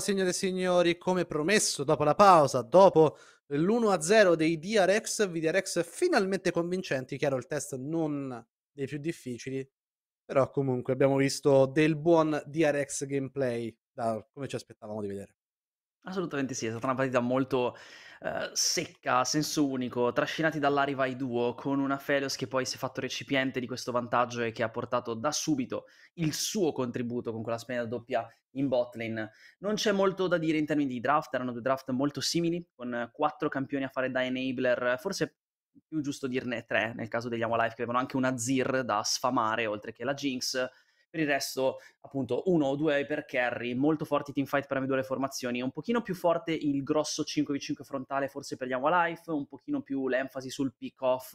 Signore e signori, come promesso, dopo la pausa, dopo l'1-0 dei DRX, VDRX finalmente convincenti, chiaro il test non dei più difficili, però comunque abbiamo visto del buon DRX gameplay, da come ci aspettavamo di vedere. Assolutamente sì, è stata una partita molto, ehm, secca, a senso unico, trascinati dall'Arivai Duo, con una Felios che poi si è fatto recipiente di questo vantaggio e che ha portato da subito il suo contributo con quella splendida doppia in bot lane. Non c'è molto da dire in termini di draft, erano due draft molto simili, con 4 campioni a fare da enabler, forse più giusto dirne 3 nel caso degli Amo Life, che avevano anche una Zir da sfamare, oltre che la Jinx, per il resto, appunto, uno o due hyper carry, molto forti teamfight per ambedue le formazioni, un pochino più forte il grosso 5v5 frontale forse per gli Life, un pochino più l'enfasi sul pick-off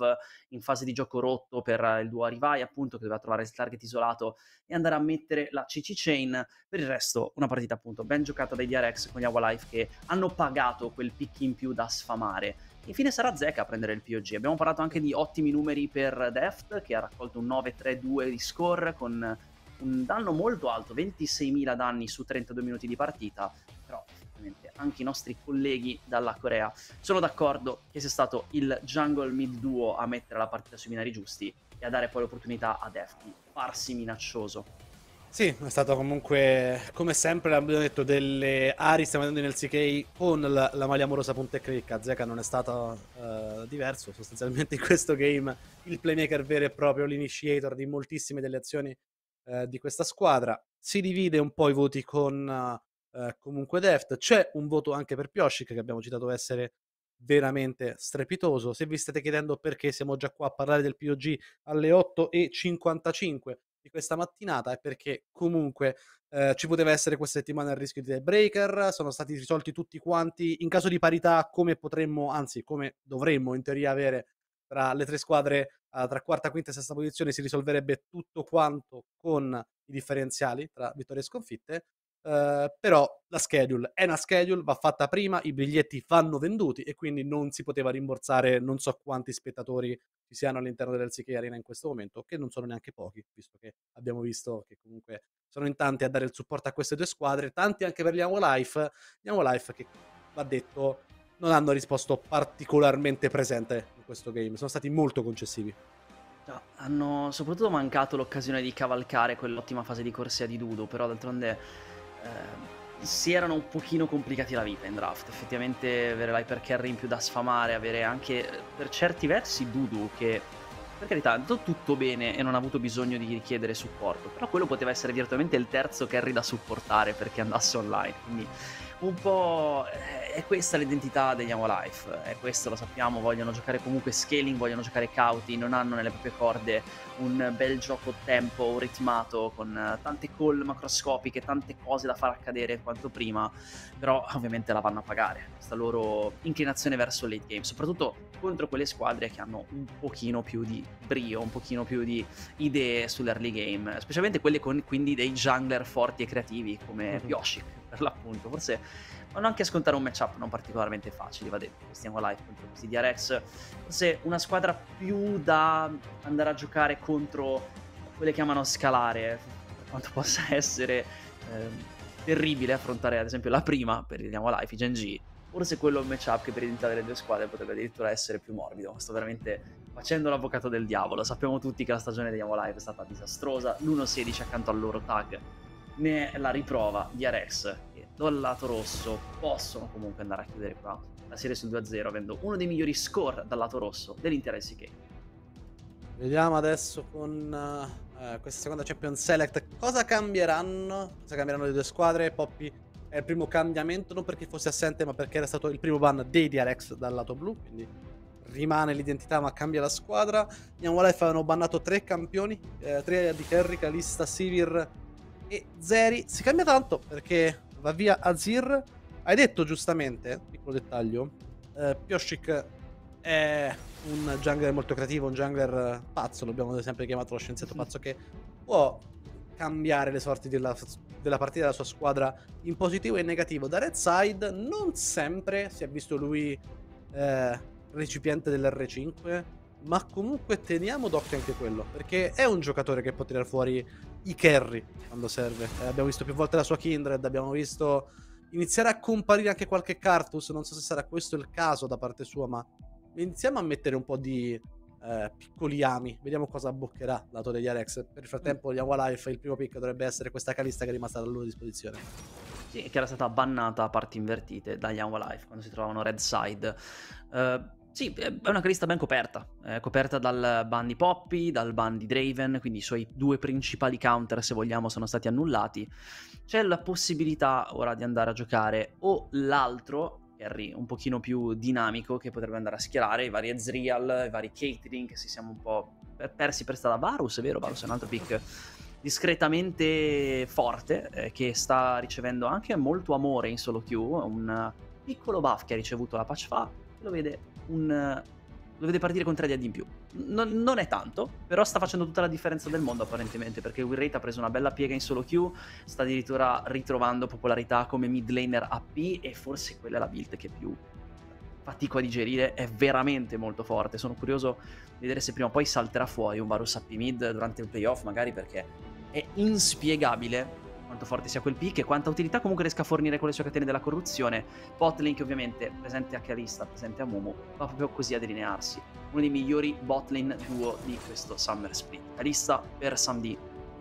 in fase di gioco rotto per il duo Arivai, appunto, che doveva trovare il target isolato e andare a mettere la CC Chain. Per il resto, una partita appunto ben giocata dai DRX con gli Life che hanno pagato quel pick in più da sfamare. Infine sarà Zeka a prendere il POG. Abbiamo parlato anche di ottimi numeri per Deft, che ha raccolto un 9-3-2 di score con un danno molto alto, 26.000 danni su 32 minuti di partita, però effettivamente anche i nostri colleghi dalla Corea sono d'accordo che sia stato il jungle mid duo a mettere la partita sui binari giusti e a dare poi l'opportunità a Def di farsi minaccioso. Sì, è stato comunque, come sempre, abbiamo detto, delle Ari stiamo vedendo nel CK con la, la maglia amorosa punta e clicca. Zeka non è stato uh, diverso, sostanzialmente in questo game il playmaker vero e proprio, l'initiator di moltissime delle azioni eh, di questa squadra. Si divide un po' i voti con eh, comunque Deft. C'è un voto anche per Pioshik che abbiamo citato essere veramente strepitoso. Se vi state chiedendo perché siamo già qua a parlare del POG alle 8.55 di questa mattinata è perché comunque eh, ci poteva essere questa settimana il rischio di tiebreaker, sono stati risolti tutti quanti in caso di parità come potremmo, anzi come dovremmo in teoria avere tra le tre squadre uh, tra quarta, quinta e sesta posizione si risolverebbe tutto quanto con i differenziali tra vittorie e sconfitte. Uh, però la schedule è una schedule, va fatta prima, i biglietti vanno venduti e quindi non si poteva rimborsare non so quanti spettatori ci siano all'interno dell'LCK Arena in questo momento, che non sono neanche pochi, visto che abbiamo visto che comunque sono in tanti a dare il supporto a queste due squadre, tanti anche per gli Life, gli Life che va detto non hanno risposto particolarmente presente questo game, sono stati molto concessivi. No, hanno soprattutto mancato l'occasione di cavalcare quell'ottima fase di corsia di Dudo, però d'altronde eh, si erano un pochino complicati la vita in draft. Effettivamente avere l'hyper carry in più da sfamare, avere anche per certi versi Dudu che per carità, è andato tutto bene e non ha avuto bisogno di richiedere supporto, però quello poteva essere virtualmente il terzo carry da supportare perché andasse online, quindi un po' eh, è questa l'identità degli Amo Life, è questo lo sappiamo, vogliono giocare comunque scaling, vogliono giocare cauti, non hanno nelle proprie corde un bel gioco tempo ritmato con tante call macroscopiche, tante cose da far accadere quanto prima, però ovviamente la vanno a pagare, questa loro inclinazione verso late game, soprattutto contro quelle squadre che hanno un pochino più di brio, un pochino più di idee sull'early game, specialmente quelle con quindi dei jungler forti e creativi come mm-hmm. Yoshi per l'appunto. Forse vanno anche a scontare un matchup non particolarmente facile, va detto. Stiamo live contro questi DRX. Forse una squadra più da andare a giocare contro quelle che chiamano scalare, per quanto possa essere eh, terribile affrontare ad esempio la prima per il Diamo Life, i Gen Forse quello è un matchup che per l'identità delle due squadre potrebbe addirittura essere più morbido. Sto veramente facendo l'avvocato del diavolo. Sappiamo tutti che la stagione Diamo Live è stata disastrosa. L'1-16 accanto al loro tag ne è la riprova di Ares che dal lato rosso possono comunque andare a chiudere qua la serie sul 2-0 avendo uno dei migliori score dal lato rosso dell'intera SK. Vediamo adesso con uh, questa seconda Champion Select cosa cambieranno, cosa cambieranno le due squadre. Poppy è il primo cambiamento non perché fosse assente ma perché era stato il primo ban dei DRX dal lato blu, quindi rimane l'identità ma cambia la squadra. Gli Life avevano bannato tre campioni, eh, tre di Kerry, Kalista, Sivir e Zeri si cambia tanto perché va via Azir. Hai detto giustamente, piccolo dettaglio, eh, Pioshik è un jungler molto creativo, un jungler pazzo, l'abbiamo sempre chiamato lo scienziato pazzo che può cambiare le sorti della, della, partita della sua squadra in positivo e in negativo. Da Red Side non sempre si è visto lui eh, recipiente dell'R5, ma comunque teniamo d'occhio anche quello, perché è un giocatore che può tirare fuori i carry quando serve. Eh, abbiamo visto più volte la sua Kindred, abbiamo visto iniziare a comparire anche qualche Cartus, non so se sarà questo il caso da parte sua, ma iniziamo a mettere un po' di eh, piccoli ami, vediamo cosa boccherà lato degli Alex. Per il frattempo gli Life, il primo pick dovrebbe essere questa Calista che è rimasta a loro disposizione. Sì, che era stata bannata a parti invertite dagli Life quando si trovavano red side. Uh, sì, è una calista ben coperta, è coperta dal ban di Poppy, dal ban di Draven, quindi i suoi due principali counter, se vogliamo, sono stati annullati. C'è la possibilità ora di andare a giocare o l'altro, carry un pochino più dinamico, che potrebbe andare a schierare i vari Ezreal, i vari catering, che si siamo un po' persi per strada. Varus, è vero, Varus è un altro pick discretamente forte, eh, che sta ricevendo anche molto amore in solo queue, un piccolo buff che ha ricevuto la patch fa, lo vede un... lo vede partire con 3 AD in più. Non, non, è tanto, però sta facendo tutta la differenza del mondo apparentemente, perché Will Rate ha preso una bella piega in solo Q, sta addirittura ritrovando popolarità come mid laner AP e forse quella è la build che più fatico a digerire, è veramente molto forte. Sono curioso di vedere se prima o poi salterà fuori un Varus AP mid durante il playoff, magari perché è inspiegabile quanto forte sia quel pick e quanta utilità comunque riesca a fornire con le sue catene della corruzione. Botlink ovviamente presente a Kalista, presente a Mumu, va proprio così a delinearsi. Uno dei migliori botlane duo di questo Summer Split. Kalista per Samdi.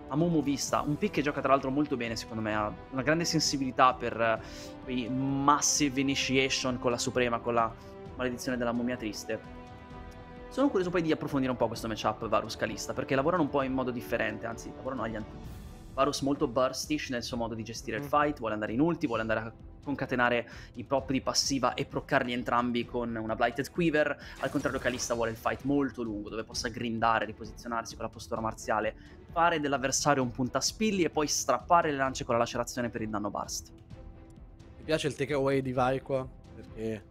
A Mumu vista, un pick che gioca tra l'altro molto bene secondo me, ha una grande sensibilità per eh, quei massive initiation con la Suprema, con la maledizione della mummia triste. Sono curioso poi di approfondire un po' questo matchup Varus Kalista, perché lavorano un po' in modo differente, anzi lavorano agli antichi Varus molto burstish nel suo modo di gestire il mm. fight, vuole andare in ulti, vuole andare a concatenare i pop di passiva e proccarli entrambi con una Blighted Quiver, al contrario Kalista vuole il fight molto lungo, dove possa grindare, riposizionarsi con la postura marziale, fare dell'avversario un puntaspilli e poi strappare le lance con la lacerazione per il danno burst. Mi piace il takeaway di Vai qua, perché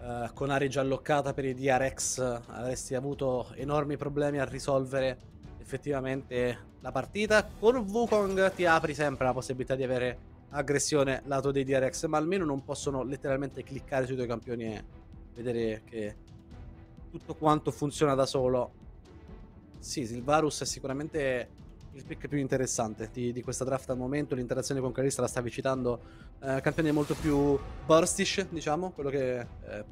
uh, con Ari già alloccata per i DRX avresti avuto enormi problemi a risolvere effettivamente la partita. Con Wukong ti apri sempre la possibilità di avere aggressione lato dei DRX, ma almeno non possono letteralmente cliccare sui due campioni e vedere che tutto quanto funziona da solo. Sì, Silvarus è sicuramente il pick più interessante di, di questa draft al momento. L'interazione con Calista la stavi citando. Eh, campione molto più burstish, diciamo, quello che eh,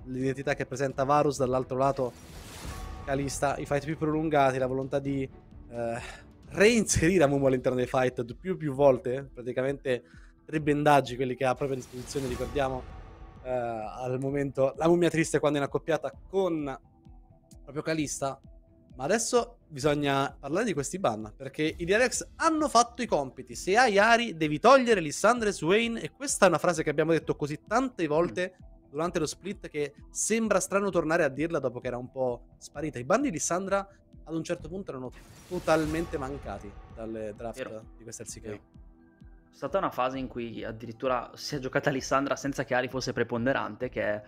l'identità che presenta Varus. Dall'altro lato, Calista, i fight più prolungati, la volontà di eh, reinserire Amumu all'interno dei fight più più volte, praticamente tre bendaggi, quelli che ha a disposizione, ricordiamo eh, al momento la mummia triste quando è inaccoppiata con proprio Calista. Ma adesso bisogna parlare di questi ban, perché i DRX hanno fatto i compiti. Se hai Ari, devi togliere Lissandra e Swain, e questa è una frase che abbiamo detto così tante volte durante lo split che sembra strano tornare a dirla dopo che era un po' sparita. I ban di Lissandra ad un certo punto erano totalmente mancati dalle draft Vero. di questa LCK. Vero. C'è stata una fase in cui addirittura si è giocata Lissandra senza che Ari fosse preponderante, che è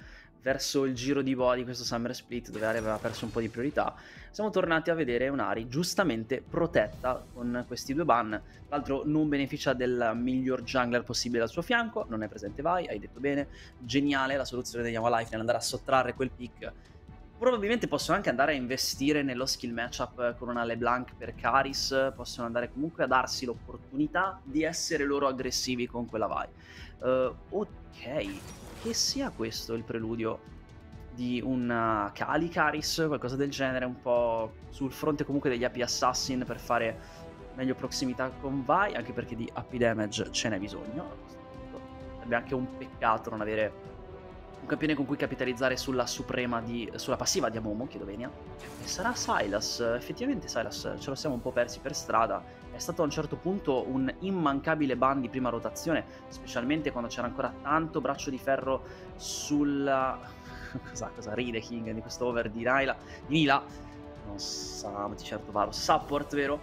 verso il giro di boa di questo Summer Split, dove Ari aveva perso un po' di priorità. Siamo tornati a vedere un'Ari giustamente protetta con questi due ban. Tra l'altro non beneficia del miglior jungler possibile al suo fianco, non è presente Vai, hai detto bene. Geniale la soluzione degli Yama Life nell'andare a sottrarre quel pick probabilmente possono anche andare a investire nello skill matchup con una LeBlanc per Caris, possono andare comunque a darsi l'opportunità di essere loro aggressivi con quella vai. Uh, ok, che sia questo il preludio di una Kali Caris, qualcosa del genere, un po' sul fronte comunque degli AP Assassin per fare meglio prossimità con Vai, anche perché di AP damage ce n'è bisogno. Sarebbe anche un peccato non avere un campione con cui capitalizzare sulla suprema di, sulla passiva di Amomo, chiedo venia. E sarà Silas, effettivamente Silas ce lo siamo un po' persi per strada, è stato a un certo punto un immancabile ban di prima rotazione, specialmente quando c'era ancora tanto braccio di ferro sulla... cosa, cosa ride King di questo over di Naila, di Nila? Non sa di certo Varus, support vero?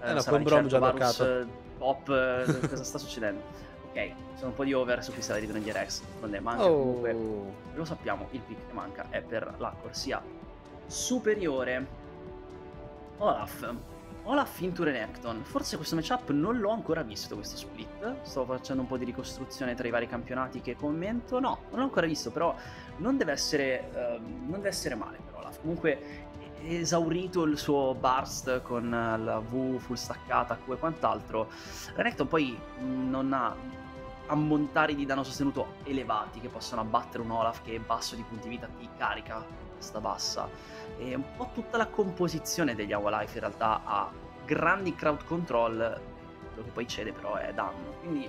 Eh, eh no, sarà di certo Varus, eh, Pop, eh, cosa sta succedendo? Ok, sono un po' di over su la ridono in DRX. Secondo me manca oh. comunque. Lo sappiamo, il pick che manca è per la corsia superiore. Olaf. Olaf in Renekton. Forse questo matchup non l'ho ancora visto, questo split. Sto facendo un po' di ricostruzione tra i vari campionati che commento. No, non l'ho ancora visto, però non deve essere, uh, non deve essere male per Olaf. Comunque esaurito il suo burst con la V full staccata, Q e quant'altro. Renekton poi non ha ammontari di danno sostenuto elevati che possono abbattere un Olaf che è basso di punti vita ti carica questa bassa. E un po' tutta la composizione degli Life in realtà ha grandi crowd control, quello che poi cede però è danno. Quindi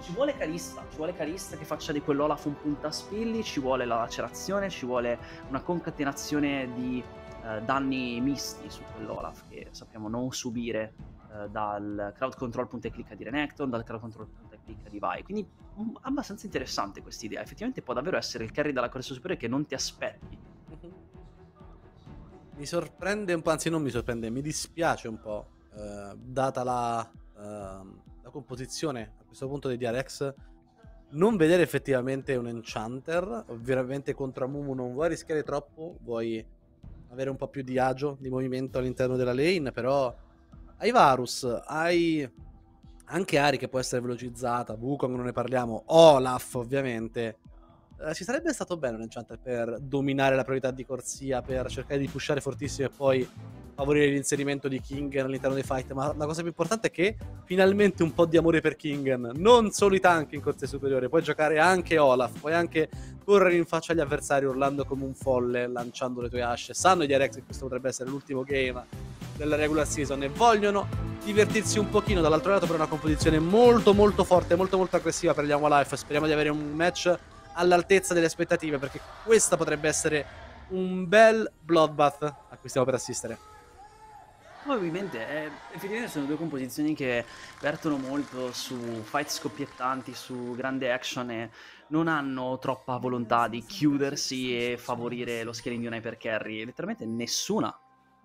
ci vuole Calista, ci vuole Calista che faccia di quell'Olaf un puntaspilli, ci vuole la lacerazione, ci vuole una concatenazione di eh, danni misti su quell'Olaf che sappiamo non subire eh, dal crowd control punta e clicca di Renekton, dal crowd control clicca di Vi. Quindi um, abbastanza interessante questa idea. Effettivamente può davvero essere il carry dalla corsa superiore che non ti aspetti. Mhm. Mi sorprende un po', anzi non mi sorprende, mi dispiace un po', eh, data la, eh, la composizione a questo punto dei DRX, non vedere effettivamente un Enchanter, ovviamente contro Amumu non vuoi rischiare troppo, vuoi avere un po' più di agio di movimento all'interno della lane, però hai Varus, hai anche Ari che può essere velocizzata, Wukong non ne parliamo, Olaf ovviamente. Eh, ci sarebbe stato bene un Enchanter per dominare la priorità di corsia, per cercare di pushare fortissimo e poi favorire l'inserimento di King all'interno dei fight, ma la cosa più importante è che finalmente un po' di amore per King, non solo i tank in corsia superiore, puoi giocare anche Olaf, puoi anche correre in faccia agli avversari urlando come un folle, lanciando le tue asce. Sanno gli RX che questo potrebbe essere l'ultimo game della regular season e vogliono divertirsi un pochino, dall'altro lato per una composizione molto molto forte, molto molto aggressiva per gli Life, speriamo di avere un match all'altezza delle aspettative perché questa potrebbe essere un bel bloodbath a cui stiamo per assistere. Probabilmente, eh, effettivamente sono due composizioni che vertono molto su fight scoppiettanti, su grande action e non hanno troppa volontà di chiudersi e favorire lo scaling di un hyper carry. Letteralmente nessuna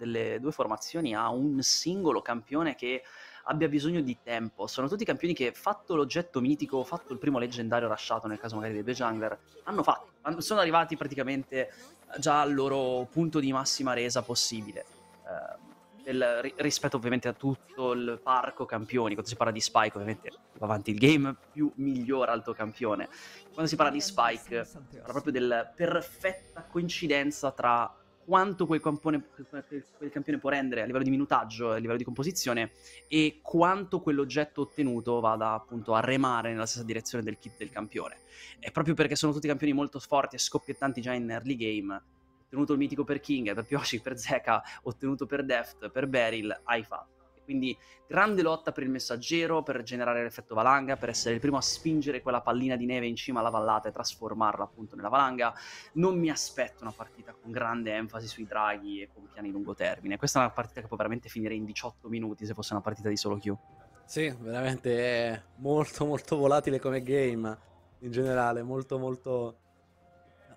delle due formazioni ha un singolo campione che abbia bisogno di tempo. Sono tutti campioni che, fatto l'oggetto mitico, fatto il primo leggendario rasciato, nel caso magari dei due jungler, hanno fatto, sono arrivati praticamente già al loro punto di massima resa possibile. Uh, del, rispetto ovviamente a tutto il parco campioni. Quando si parla di Spike, ovviamente va avanti il game, più migliora il tuo campione. Quando si parla di Spike, parla proprio della perfetta coincidenza tra quanto quel, campone, quel campione può rendere a livello di minutaggio, a livello di composizione e quanto quell'oggetto ottenuto vada appunto a remare nella stessa direzione del kit del campione. E proprio perché sono tutti campioni molto forti e scoppiettanti già in early game, ottenuto il mitico per King, per Pioshi, per Zeka, ottenuto per Deft, per Beryl, hai fatto. Quindi grande lotta per il messaggero, per generare l'effetto valanga, per essere il primo a spingere quella pallina di neve in cima alla vallata e trasformarla appunto nella valanga. Non mi aspetto una partita con grande enfasi sui draghi e con piani lungo termine. Questa è una partita che può veramente finire in 18 minuti se fosse una partita di solo Q. Sì, veramente è molto molto volatile come game in generale, molto molto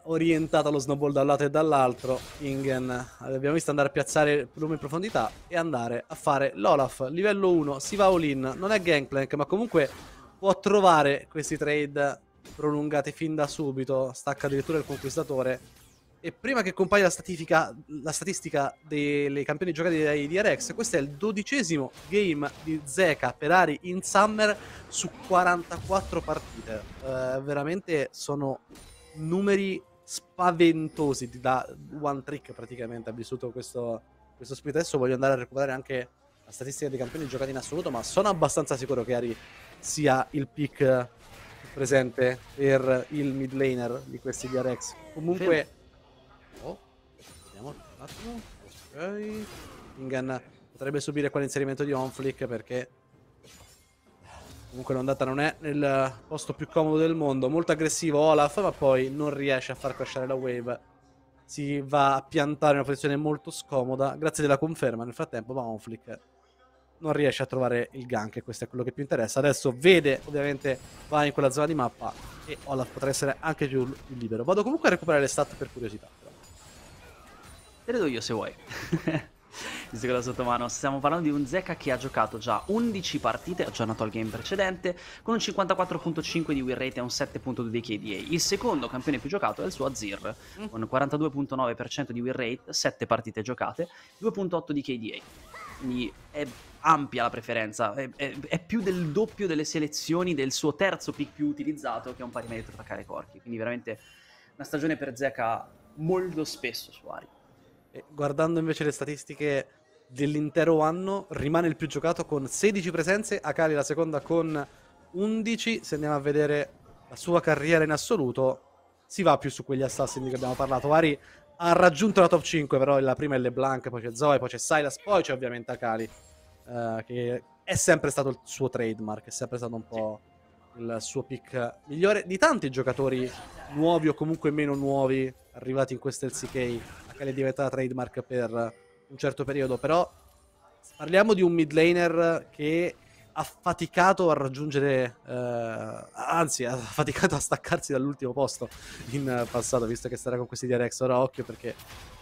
orientato allo snowball da un lato e dall'altro. Ingen abbiamo visto andare a piazzare Plume in profondità e andare a fare l'Olaf livello 1. Si va all in, non è gangplank, ma comunque può trovare questi trade prolungati fin da subito. Stacca addirittura il conquistatore. E prima che compaia la la statistica dei campioni giocati dai DRX, questo è il dodicesimo game di Zeka per Ari in Summer su 44 partite. Uh, veramente sono numeri spaventosi da one trick praticamente. Ha vissuto questo, questo split. Adesso voglio andare a recuperare anche la statistica dei campioni giocati in assoluto ma sono abbastanza sicuro che Ari sia il pick presente per il mid laner di questi DRX comunque oh, vediamo un attimo. Ok. Ingen potrebbe subire quell'inserimento di Onflick perché Comunque l'ondata non è nel posto più comodo del mondo. Molto aggressivo Olaf, ma poi non riesce a far crashare la wave. Si va a piantare in una posizione molto scomoda. Grazie della conferma. Nel frattempo Maonflick non riesce a trovare il gank e questo è quello che più interessa. Adesso vede, ovviamente, va in quella zona di mappa e Olaf potrà essere anche più libero. Vado comunque a recuperare le stat per curiosità. Te le do io se vuoi. visto che l'ho sotto mano. Stiamo parlando di un Zeka che ha giocato già 11 partite, aggiornato al game precedente, con un 54.5 di win rate e un 7.2 di KDA. Il secondo campione più giocato è il suo Azir, mm. con 42.9% di win rate, 7 partite giocate, 2.8 di KDA. Quindi è ampia la preferenza, è, è, è, più del doppio delle selezioni del suo terzo pick più utilizzato, che è un pari merito attaccare corchi. Quindi veramente una stagione per Zeka molto spesso su Ari. Guardando invece le statistiche dell'intero anno, rimane il più giocato con 16 presenze, Akali la seconda con 11, se andiamo a vedere la sua carriera in assoluto, si va più su quegli assassin di cui abbiamo parlato. Vari ha raggiunto la top 5, però la prima è LeBlanc, poi c'è Zoe, poi c'è Silas, poi c'è ovviamente Akali, uh, che è sempre stato il suo trademark, è sempre stato un po' il suo pick migliore di tanti giocatori nuovi o comunque meno nuovi arrivati in questo LCK. Akali è diventata trademark per un certo periodo, però parliamo di un mid laner che ha faticato a raggiungere, eh, anzi ha faticato a staccarsi dall'ultimo posto in passato, visto che starà con questi DRX. Ora occhio perché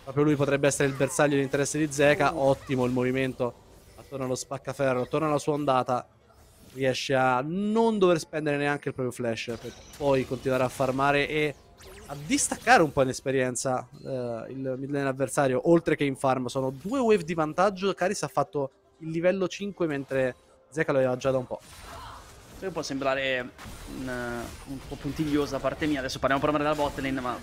proprio lui potrebbe essere il bersaglio di interesse di Zeka. Ottimo il movimento attorno allo spaccaferro, attorno alla sua ondata. Riesce a non dover spendere neanche il proprio flash per poi continuare a farmare e a distaccare un po' in esperienza eh, il midlane avversario, oltre che in farm. Sono due wave di vantaggio. Caris ha fatto il livello 5 mentre Zeka lo aveva già da un po'. Questo può sembrare un, un, po' puntiglioso da parte mia. Adesso parliamo proprio della botlane, ma...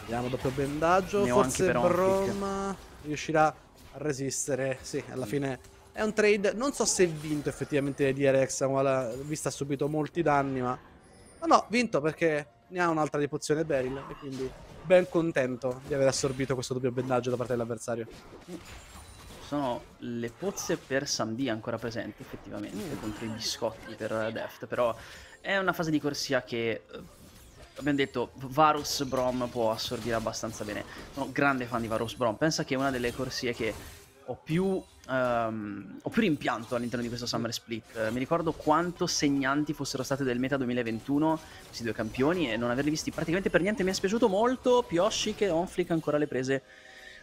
Vediamo doppio bendaggio. Forse Brom riuscirà a resistere. Sì, alla fine è un trade. Non so se è vinto effettivamente DRX. Ma vista ha subito molti danni, ma... Ma no, vinto perché ne ha un'altra di pozione Beryl. E quindi ben contento di aver assorbito questo doppio bendaggio da parte dell'avversario sono le pozze per Sandy ancora presenti effettivamente mm. contro i biscotti per Deft, però è una fase di corsia che eh, abbiamo detto Varus Brom può assorbire abbastanza bene. Sono grande fan di Varus Brom, pensa che è una delle corsie che ho più, um, ho più rimpianto all'interno di questo Summer Split. Uh, mi ricordo quanto segnanti fossero state del meta 2021 questi due campioni e non averli visti praticamente per niente mi è spiaciuto molto. Pioshi che Onflick ancora le prese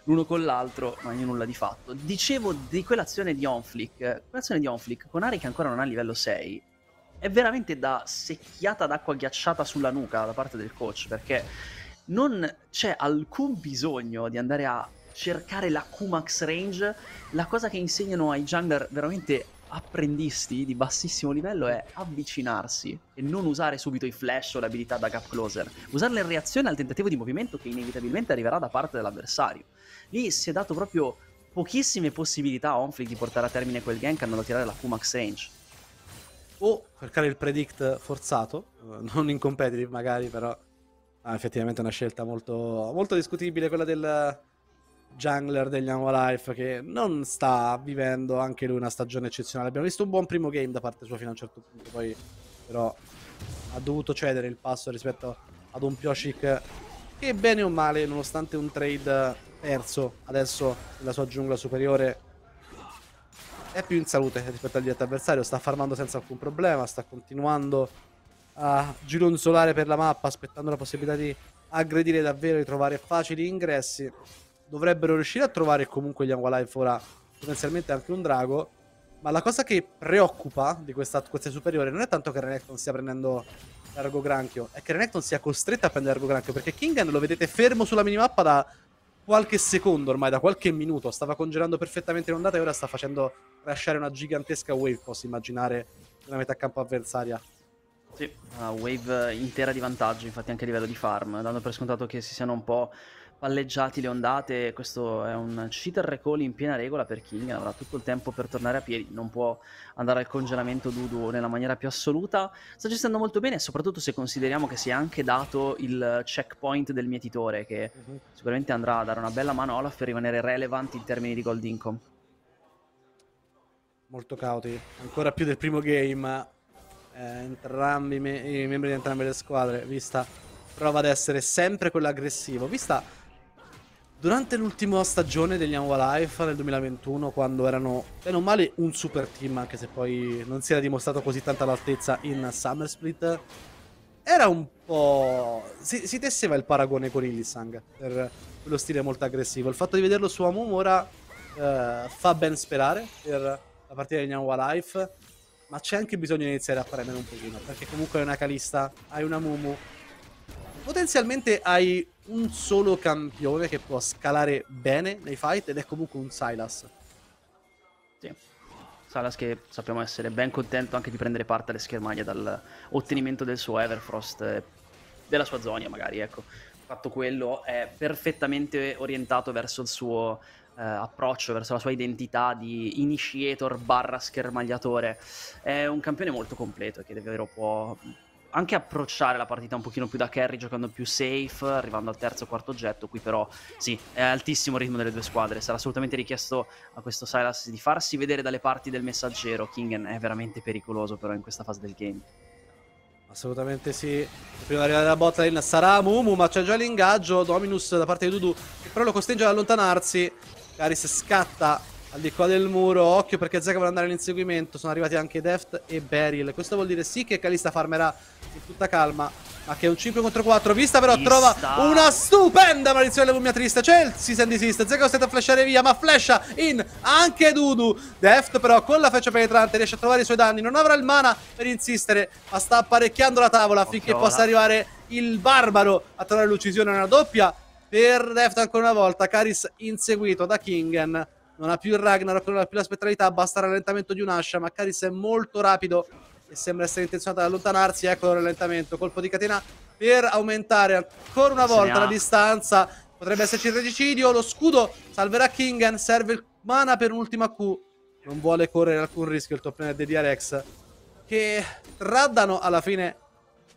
l'uno con l'altro, ma io nulla di fatto. Dicevo di quell'azione di Onflick, quell'azione di Onflick con Ari che ancora non ha livello 6, è veramente da secchiata d'acqua ghiacciata sulla nuca da parte del coach, perché non c'è alcun bisogno di andare a cercare la Kumax range, la cosa che insegnano ai jungler veramente apprendisti di bassissimo livello è avvicinarsi e non usare subito i flash o le abilità da gap closer, usarle in reazione al tentativo di movimento che inevitabilmente arriverà da parte dell'avversario. Lì si è dato proprio pochissime possibilità a Onflick di portare a termine quel gank andando a tirare la Kumax range. O cercare il predict forzato, non in competitive magari, però ah, effettivamente è una scelta molto, molto discutibile quella del jungler degli Life che non sta vivendo anche lui una stagione eccezionale. Abbiamo visto un buon primo game da parte sua fino a un certo punto, poi però ha dovuto cedere il passo rispetto ad un Pioshik che bene o male, nonostante un trade perso adesso nella sua giungla superiore, è più in salute rispetto al diretto avversario, sta farmando senza alcun problema, sta continuando a gironzolare per la mappa aspettando la possibilità di aggredire davvero e trovare facili ingressi. Dovrebbero riuscire a trovare comunque gli Life ora potenzialmente anche un drago, ma la cosa che preoccupa di questa questa superiore non è tanto che Renekton stia prendendo Ergo Granchio, è che Renekton sia costretto a prendere Ergo Granchio, perché Kingan lo vedete fermo sulla minimappa da qualche secondo ormai, da qualche minuto, stava congelando perfettamente l'ondata e ora sta facendo crashare una gigantesca wave, posso immaginare, nella metà campo avversaria. Sì, una wave intera di vantaggio, infatti anche a livello di farm, dando per scontato che si siano un po' palleggiati le ondate, questo è un cheater recall in piena regola per King, avrà tutto il tempo per tornare a piedi, non può andare al congelamento Dudu nella maniera più assoluta, sta gestendo molto bene, soprattutto se consideriamo che si è anche dato il checkpoint del mietitore, che uh-huh. sicuramente andrà a dare una bella mano a Olaf per rimanere relevant in termini di gold income. Molto cauti, ancora più del primo game, eh, entrambi me- i membri di entrambe le squadre, vista prova ad essere sempre quello aggressivo, vista Durante l'ultima stagione degli Life nel 2021, quando erano bene o male un super team, anche se poi non si era dimostrato così tanta all'altezza in Summer Split, era un po'. Si, si tesseva il paragone con Illisang per quello stile molto aggressivo. Il fatto di vederlo su Amumu ora eh, fa ben sperare per la partita degli Life, ma c'è anche bisogno di iniziare a premere un pochino, perché comunque è una Calista, hai una Mumu Potenzialmente hai un solo campione che può scalare bene nei fight ed è comunque un Silas. Sì. Silas che sappiamo essere ben contento anche di prendere parte alle schermaglie dall'ottenimento del suo Everfrost, e della sua zona magari, ecco. Fatto quello è perfettamente orientato verso il suo eh, approccio, verso la sua identità di initiator barra schermagliatore. È un campione molto completo che davvero può anche approcciare la partita un pochino più da carry giocando più safe, arrivando al terzo quarto oggetto, qui però sì, è altissimo il ritmo delle due squadre, sarà assolutamente richiesto a questo Silas di farsi vedere dalle parti del messaggero, Kingen è veramente pericoloso però in questa fase del game. Assolutamente sì. Prima di arrivare alla bot lane sarà Mumu, ma c'è già l'ingaggio. Dominus da parte di Dudu, che però lo costringe ad allontanarsi. Caris scatta al di qua del muro. Occhio perché Zeka vuole andare all'inseguimento. Sono arrivati anche Deft e Beryl. Questo vuol dire sì che Kalista farmerà in tutta calma. Ma che è un 5 contro 4. Vista però Vista. trova una stupenda maledizione della mummia triste. C'è il Season Desist. Zeka costretto a flashare via. Ma flasha in anche Dudu. Deft però con la freccia penetrante riesce a trovare i suoi danni. Non avrà il mana per insistere. Ma sta apparecchiando la tavola affinché possa arrivare il barbaro a trovare l'uccisione nella doppia. Per Deft ancora una volta. Caris inseguito da Kingen non ha più il Ragnarok, non ha più la spettralità, basta il rallentamento di un Asha, ma Caris è molto rapido e sembra essere intenzionato ad allontanarsi, ecco il rallentamento, colpo di catena per aumentare ancora una volta la distanza, potrebbe esserci il regicidio, lo scudo salverà Kingen, serve il mana per un'ultima Q, non vuole correre alcun rischio il top laner di DRX, che raddano alla fine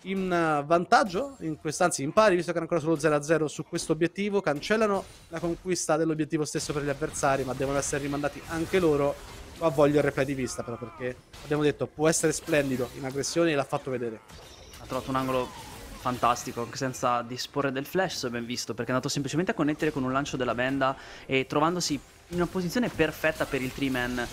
in eh, vantaggio, in quest'anzi in pari, visto che hanno ancora solo 0-0 su questo obiettivo, cancellano la conquista dell'obiettivo stesso per gli avversari, ma devono essere rimandati anche loro. Qua voglio il replay di vista però perché abbiamo detto può essere splendido in aggressione e l'ha fatto vedere. Ha trovato un angolo fantastico, anche senza disporre del flash, se ben visto, perché è andato semplicemente a connettere con un lancio della benda e trovandosi in una posizione perfetta per il 3-man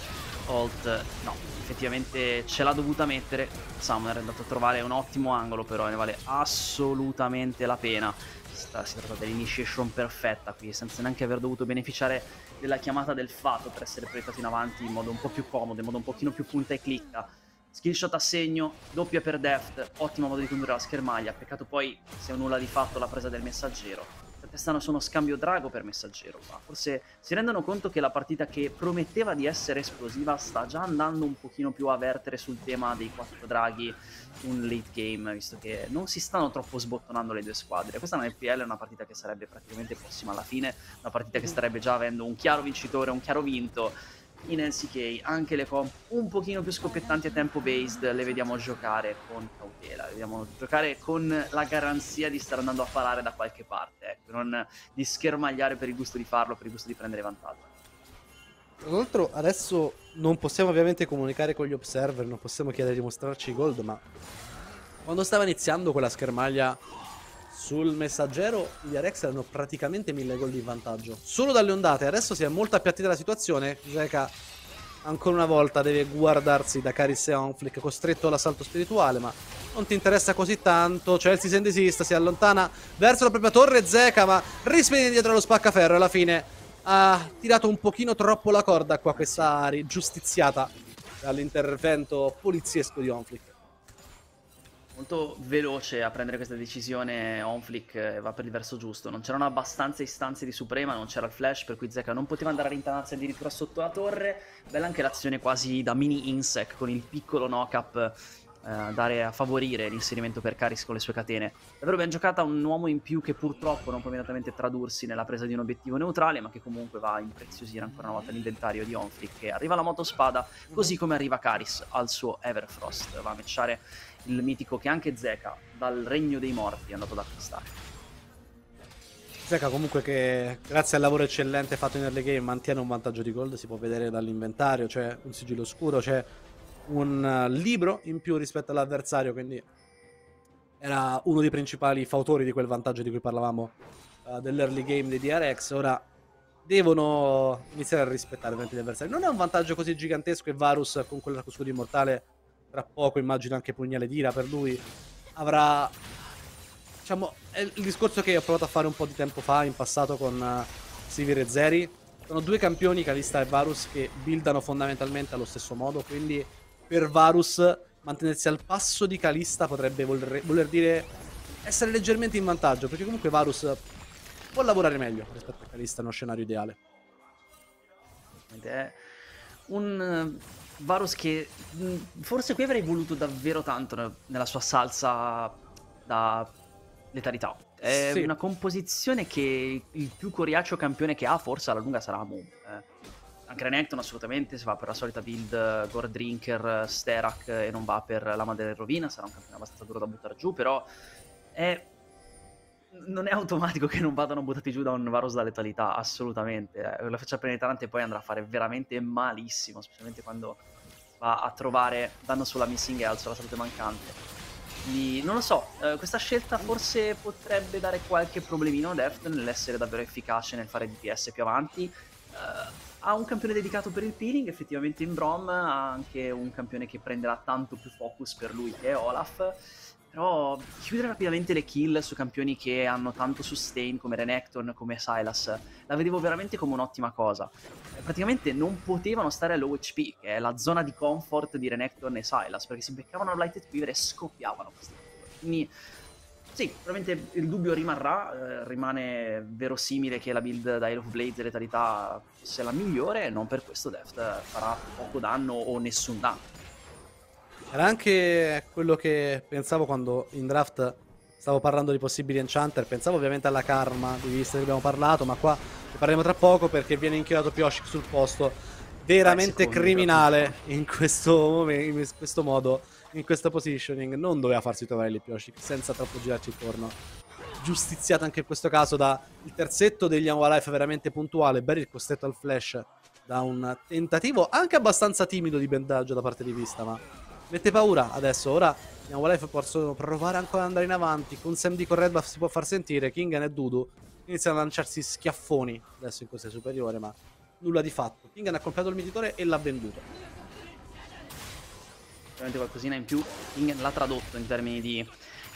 ult. No, effettivamente ce l'ha dovuta mettere. Summoner è andato a trovare un ottimo angolo, però ne vale assolutamente la pena. Si tratta dell'initiation perfetta qui, senza neanche aver dovuto beneficiare della chiamata del fato per essere proiettato in avanti in modo un po' più comodo, in modo un pochino più punta e clicca. Skillshot a segno, doppia per deft, ottimo modo di condurre la schermaglia, peccato poi sia nulla di fatto la presa del messaggero quest'anno sono scambio drago per messaggero ma Forse si rendono conto che la partita che prometteva di essere esplosiva sta già andando un pochino più a vertere sul tema dei quattro draghi un late game, visto che non si stanno troppo sbottonando le due squadre. Questa è una FPL è una partita che sarebbe praticamente prossima alla fine, una partita che starebbe già avendo un chiaro vincitore, un chiaro vinto in LCK anche le comp un pochino più scoppiettanti e tempo based le vediamo giocare con cautela, le vediamo giocare con la garanzia di stare andando a parare da qualche parte, ecco, non di schermagliare per il gusto di farlo, per il gusto di prendere vantaggio. Tra l'altro adesso non possiamo ovviamente comunicare con gli observer, non possiamo chiedere di mostrarci i gold, ma quando stava iniziando quella schermaglia sul messaggero gli Arex erano praticamente 1000 gol di vantaggio. Solo dalle ondate, adesso si è molto appiattita la situazione. Zeka ancora una volta deve guardarsi da Caris e Onflick, costretto all'assalto spirituale, ma non ti interessa così tanto. Chelsea se desista, si allontana verso la propria torre Zeka, ma rispede dietro allo spaccaferro alla fine ha tirato un pochino troppo la corda qua questa giustiziata dall'intervento poliziesco di Onflick molto veloce a prendere questa decisione Onflick e va per il verso giusto. Non c'erano abbastanza istanze di Suprema, non c'era il flash, per cui Zeka non poteva andare a rintanarsi addirittura sotto la torre. Bella anche l'azione quasi da mini insec con il piccolo knock-up eh, andare a favorire l'inserimento per Caris con le sue catene. Davvero ben giocata, un uomo in più che purtroppo non può immediatamente tradursi nella presa di un obiettivo neutrale, ma che comunque va a impreziosire ancora una volta l'inventario di Onflick. Che arriva la motospada, così come arriva Caris al suo Everfrost. Va a matchare il mitico che anche Zeka dal regno dei morti è andato ad acquistare. Zeka comunque che grazie al lavoro eccellente fatto in early game mantiene un vantaggio di gold, si può vedere dall'inventario, c'è un sigillo scuro, c'è un eh, libro in più rispetto all'avversario, quindi era uno dei principali fautori di quel vantaggio di cui parlavamo uh, dell'early game di DRX, ora devono iniziare a rispettare gli avversari. Non è un vantaggio così gigantesco e Varus con quel scudo immortale tra poco immagino anche pugnale d'ira per lui. Avrà diciamo è il discorso che ho provato a fare un po' di tempo fa in passato con uh, Sivir e Zeri. Sono due campioni Kalista e Varus che buildano fondamentalmente allo stesso modo quindi per Varus mantenersi al passo di Kalista potrebbe voler, voler dire essere leggermente in vantaggio perché comunque Varus può lavorare meglio rispetto a Kalista in uno scenario ideale. Ed è un Varus che mh, mm, forse qui avrei voluto davvero tanto nella sua salsa da letalità. È sì. una composizione che il più coriaceo campione che ha forse alla lunga sarà Moon. Eh. Anche Renekton assolutamente se va per la solita build Gore Drinker, Sterak e non va per la Madre Rovina, sarà un campione abbastanza duro da buttare giù, però è... non è automatico che non vadano buttati giù da un Varus da letalità, assolutamente. Eh. La freccia penetrante poi andrà a fare veramente malissimo, specialmente quando va a trovare danno sulla missing health, sulla salute mancante. Quindi, non lo so, eh, questa scelta forse potrebbe dare qualche problemino a Deft nell'essere davvero efficace nel fare DPS più avanti. Eh, ha un campione dedicato per il peeling, effettivamente in Brom, ha anche un campione che prenderà tanto più focus per lui che è Olaf. Però chiudere rapidamente le kill su campioni che hanno tanto sustain come Renekton, come Silas, la vedevo veramente come un'ottima cosa. Praticamente non potevano stare a low HP, che è la zona di comfort di Renekton e Silas, perché si beccavano Blighted Quiver e scoppiavano Quindi sì, probabilmente il dubbio rimarrà, eh, rimane verosimile che la build da Isle of Blades e letalità sia la migliore, non per questo Deft farà poco danno o nessun danno. Era anche quello che pensavo quando in draft stavo parlando di possibili enchanter. Pensavo ovviamente alla karma di vista che abbiamo parlato, ma qua ne parleremo tra poco perché viene inchiodato Pioshik sul posto. Veramente criminale in questo, momento, in questo modo, in questa positioning. Non doveva farsi trovare lì Pioshik senza troppo girarci intorno. Giustiziato anche in questo caso da il terzetto degli Life veramente puntuale. Barry costretto al flash da un tentativo anche abbastanza timido di bendaggio da parte di Vista, ma Mette paura adesso. Ora Young Life possono provare ancora ad andare in avanti. Con Sam di Corredbuff si può far sentire. Kingen e Dudu iniziano a lanciarsi schiaffoni adesso in questa superiore, ma nulla di fatto. Kingen ha comprato il meditore e l'ha venduto. Ovviamente qualcosina in più. Kingen l'ha tradotto in termini di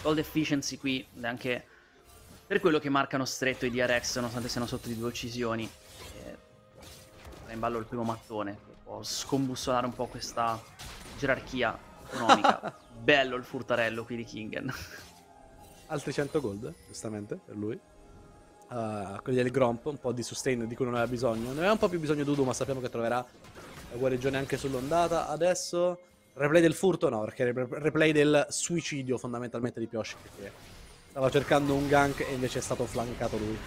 gold efficiency qui. Ed anche per quello che marcano stretto i DRX, nonostante siano sotto di due uccisioni. E in ballo il primo mattone. Può scombussolare un po' questa gerarchia economica. Bello il furtarello qui di Kingen. Altri 100 gold, giustamente, per lui. Uh, quelli del Gromp, un po' di sustain di cui non aveva bisogno. Ne aveva un po' più bisogno Dudu, ma sappiamo che troverà la guarigione anche sull'ondata. Adesso, replay del furto no, perché replay del suicidio fondamentalmente di Pioshi, che stava cercando un gank e invece è stato flancato lui.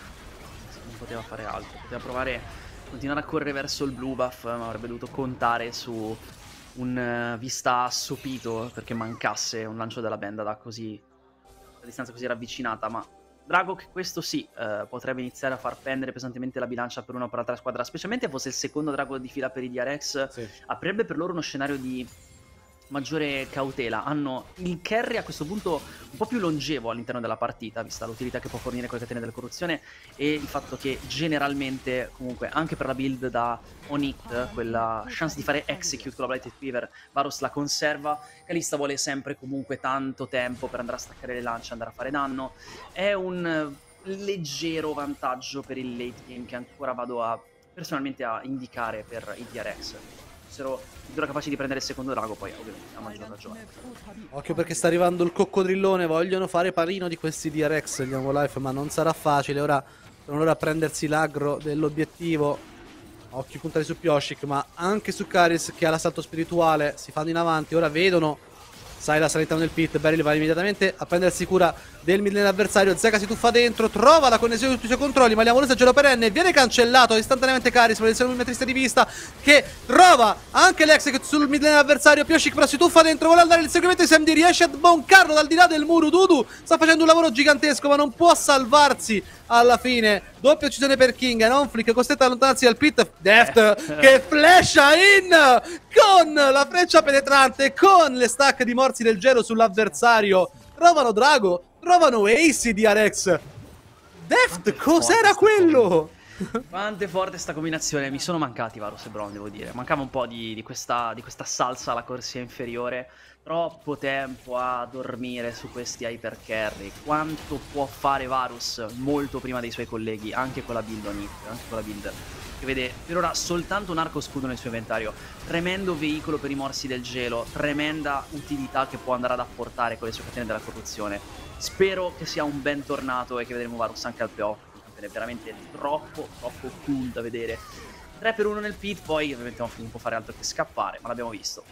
Non poteva fare altro, poteva provare a continuare a correre verso il blue buff, ma avrebbe dovuto contare su un uh, vista assopito perché mancasse un lancio della benda da così a distanza così ravvicinata, ma Drago che questo sì, uh, potrebbe iniziare a far pendere pesantemente la bilancia per una o per l'altra squadra, specialmente fosse il secondo Drago di fila per i DRX, sì. aprirebbe per loro uno scenario di maggiore cautela. Hanno il carry a questo punto un po' più longevo all'interno della partita, vista l'utilità che può fornire con le catene della corruzione e il fatto che generalmente, comunque, anche per la build da on-hit, quella chance di fare execute con la Blighted Fever, Varus la conserva. Kalista vuole sempre comunque tanto tempo per andare a staccare le lance, andare a fare danno. È un leggero vantaggio per il late game che ancora vado a personalmente a indicare per i DRX fossero addirittura capaci di prendere il secondo drago, poi ovviamente a maggior ragione. Occhio perché sta arrivando il coccodrillone, vogliono fare parino di questi DRX gli Life, ma non sarà facile, ora sono loro a prendersi l'aggro dell'obiettivo. Occhio puntati su Pioshik, ma anche su Karis che ha l'assalto spirituale, si fanno in avanti, ora vedono Silas all'interno del pit, Barry va immediatamente a prendersi cura del midlane avversario, Zeka si tuffa dentro, trova la connessione tutti i suoi controlli, ma l'amorosa gelo perenne, viene cancellato istantaneamente Caris il secondo metrista di vista, che trova anche l'execute sul midlane avversario, Pioshik però si tuffa dentro, vuole andare il seguimento di Samdi, riesce a boncarlo dal di là del muro, Dudu sta facendo un lavoro gigantesco ma non può salvarsi alla fine. Doppia uccisione per King. Non flick costretto ad allontanarsi dal pit Deft eh. che flasha in con la freccia penetrante con le stack di morsi del gelo sull'avversario. Trovano Drago trovano Ace di Arex. Deft cos'era quello? Quanto è forte sta combinazione, mi sono mancati Varus e Brown devo dire, mancava un po' di, di, questa, di questa salsa alla corsia inferiore troppo tempo a dormire su questi hyper carry. Quanto può fare Varus molto prima dei suoi colleghi, anche con la build on it, anche con la build che vede per ora soltanto un arco scudo nel suo inventario. Tremendo veicolo per i morsi del gelo, tremenda utilità che può andare ad apportare con le sue catene della corruzione. Spero che sia un ben tornato e che vedremo Varus anche al playoff, è veramente troppo, troppo cool da vedere 3 per 1 nel pit, poi ovviamente non può fare altro che scappare, ma l'abbiamo visto.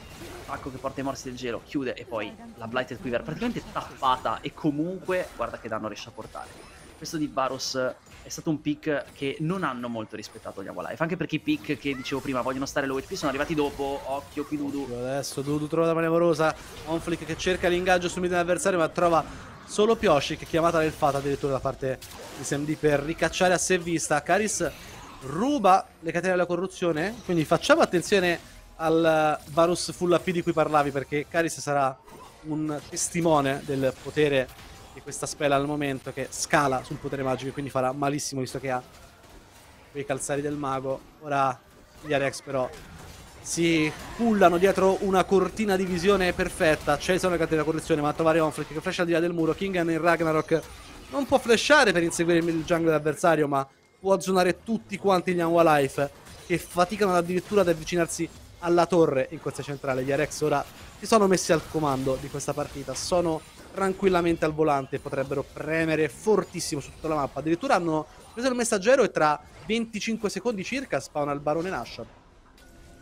Attacco che porta i morsi del gelo, chiude e poi la Blighted Quiver praticamente tappata e comunque guarda che danno riesce a portare. Questo di Varus è stato un pick che non hanno molto rispettato gli Life, anche perché i pick che dicevo prima vogliono stare low HP sono arrivati dopo, occhio qui Dudu. Adesso Dudu trova la manevrosa, Onflick che cerca l'ingaggio sul mid dell'avversario ma trova solo Pioshi chiamata nel fato addirittura da parte di SMD per ricacciare a sé vista. Caris ruba le catene della corruzione, quindi facciamo attenzione al Varus full AP di cui parlavi perché Caris sarà un testimone del potere di questa spela al momento che scala sul potere magico quindi farà malissimo visto che ha quei calzari del mago. Ora gli Arex però si pullano dietro una cortina di visione perfetta. C'è sono le catene della correzione, ma a trovare Onflick che flasha al di là del muro. Kingan in Ragnarok non può flashare per inseguire il jungle dell'avversario, ma può zonare tutti quanti gli Anwa Life che faticano addirittura ad avvicinarsi alla torre in corsa centrale. Gli Arex ora si sono messi al comando di questa partita. Sono tranquillamente al volante, potrebbero premere fortissimo su tutta la mappa. Addirittura hanno preso il messaggero e tra 25 secondi circa spawna il barone Nashor.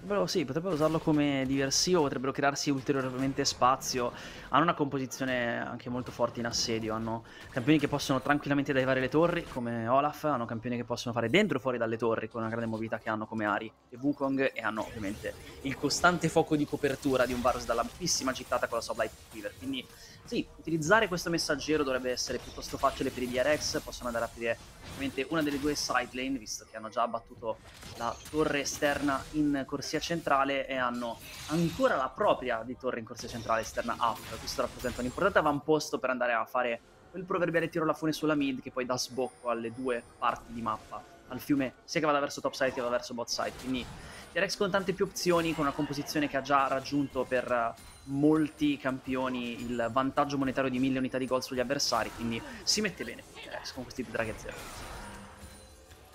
Potrebbero, sì, potrebbero usarlo come diversivo, potrebbero crearsi ulteriormente spazio. Hanno una composizione anche molto forte in assedio. Hanno campioni che possono tranquillamente derivare le torri, come Olaf. Hanno campioni che possono fare dentro e fuori dalle torri, con una grande mobilità che hanno come Ari e Wukong. E hanno ovviamente il costante fuoco di copertura di un Varus dall'ampissima gittata con la sua Blight Quiver. Quindi sì, utilizzare questo messaggero dovrebbe essere piuttosto facile per i DRX, possono andare a aprire ovviamente una delle due side lane, visto che hanno già abbattuto la torre esterna in corsia centrale e hanno ancora la propria di torre in corsia centrale esterna up. Questo rappresenta un importante avamposto per andare a fare quel proverbiale tiro alla fune sulla mid che poi dà sbocco alle due parti di mappa, al fiume sia che vada verso top side che vada verso bot side. Quindi DRX con tante più opzioni, con una composizione che ha già raggiunto per molti campioni il vantaggio monetario di 1000 unità di gold sugli avversari, quindi si mette bene eh, con questi Draghe 0.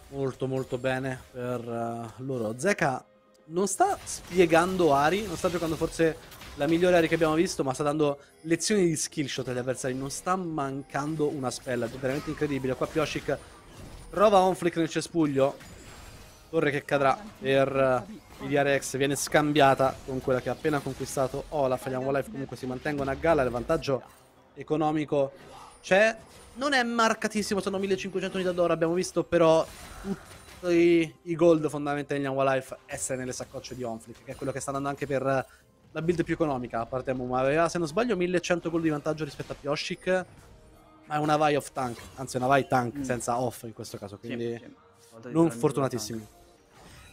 Molto molto bene per uh, loro. Zeka non sta spiegando Ari, non sta giocando forse la migliore Ari che abbiamo visto, ma sta dando lezioni di skill shot agli avversari, non sta mancando una spella, è veramente incredibile. Qua Pioshik trova Onflick nel cespuglio, torre che cadrà per uh, DRX viene scambiata con quella che ha appena conquistato Olaf. Gli Life comunque si mantengono a galla. Il vantaggio economico c'è. Non è marcatissimo, sono 1500 unità d'oro. Abbiamo visto però tutti i gold fondamentalmente degli Life essere nelle saccocce di Onflick, che è quello che sta andando anche per la build più economica. A parte Mum, aveva se non sbaglio 1100 gold di vantaggio rispetto a Pioshik. Ma è una Vi off tank, anzi una Vi tank mm. senza off in questo caso, quindi sì, sì. non fortunatissimi.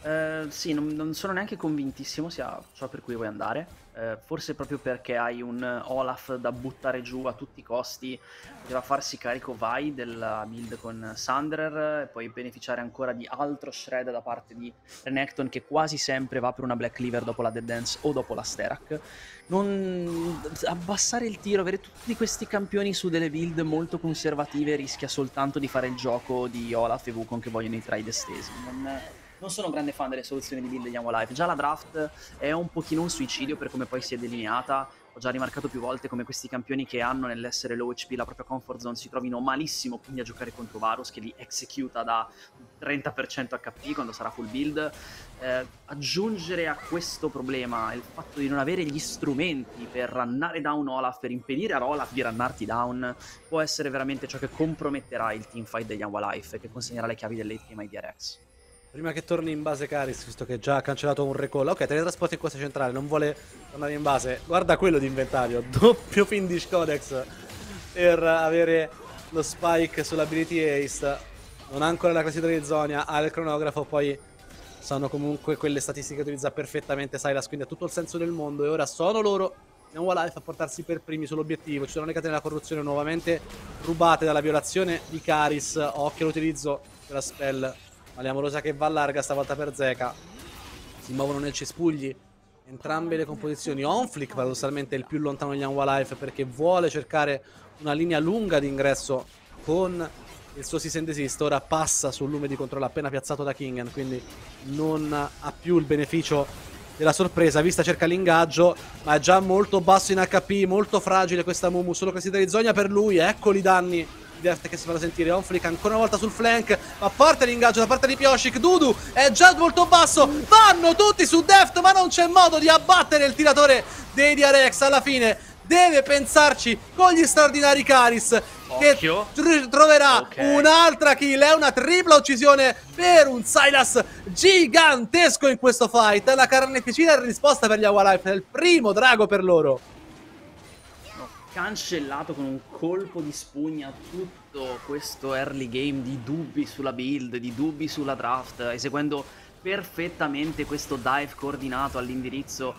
Eh, sì, non, non, sono neanche convintissimo sia ciò per cui vuoi andare. Eh, forse proprio perché hai un Olaf da buttare giù a tutti i costi, poteva farsi carico vai della build con Sandrer e poi beneficiare ancora di altro shred da parte di Renekton che quasi sempre va per una Black Cleaver dopo la Dead Dance o dopo la Sterak. Non abbassare il tiro, avere tutti questi campioni su delle build molto conservative rischia soltanto di fare il gioco di Olaf e Wukong che vogliono i trade estesi. Non non sono un grande fan delle soluzioni di build di Yamo Life. Già la draft è un pochino un suicidio per come poi si è delineata. Ho già rimarcato più volte come questi campioni che hanno nell'essere low HP la propria comfort zone si trovino malissimo quindi a giocare contro Varus che li executa da 30% HP quando sarà full build. Eh, aggiungere a questo problema il fatto di non avere gli strumenti per runnare down Olaf, per impedire a Olaf di runnarti down, può essere veramente ciò che comprometterà il teamfight degli Anwa Life e che consegnerà le chiavi del late game ai DRX. Prima che torni in base Caris, visto che già ha cancellato un recall. Ok, teletrasporto in questa centrale, non vuole tornare in base. Guarda quello di inventario, doppio Findish Codex per avere lo spike sull'ability Ace. Non ha ancora la classifica di Zonia, ha il cronografo, poi sanno comunque quelle statistiche che utilizza perfettamente Silas, quindi ha tutto il senso del mondo. E ora sono loro, Neon Life, a portarsi per primi sull'obiettivo. Ci sono le catene della corruzione nuovamente rubate dalla violazione di Caris. Occhio all'utilizzo della spell Malia Morosa che va larga stavolta per Zeka. Si muovono nel cespugli. Entrambe le composizioni. Onflick paradossalmente è il più lontano degli Life perché vuole cercare una linea lunga di ingresso con il suo Season Desist. Ora passa sul lume di controllo appena piazzato da Kingen, quindi non ha più il beneficio della sorpresa. Vista cerca l'ingaggio, ma è già molto basso in HP, molto fragile questa Mumu. Solo che si Zonia per lui. Eccoli i danni Deft che si fa sentire, Onflick ancora una volta sul flank, ma parte l'ingaggio da parte di Pioshik, Dudu è già molto basso, vanno tutti su Deft ma non c'è modo di abbattere il tiratore dei DRX alla fine deve pensarci con gli straordinari Caris Occhio. che troverà okay. un'altra kill è una tripla uccisione per un Silas gigantesco in questo fight la carneficina in risposta per gli Awalife è il primo drago per loro cancellato con un colpo di spugna tutto questo early game di dubbi sulla build, di dubbi sulla draft, eseguendo perfettamente questo dive coordinato all'indirizzo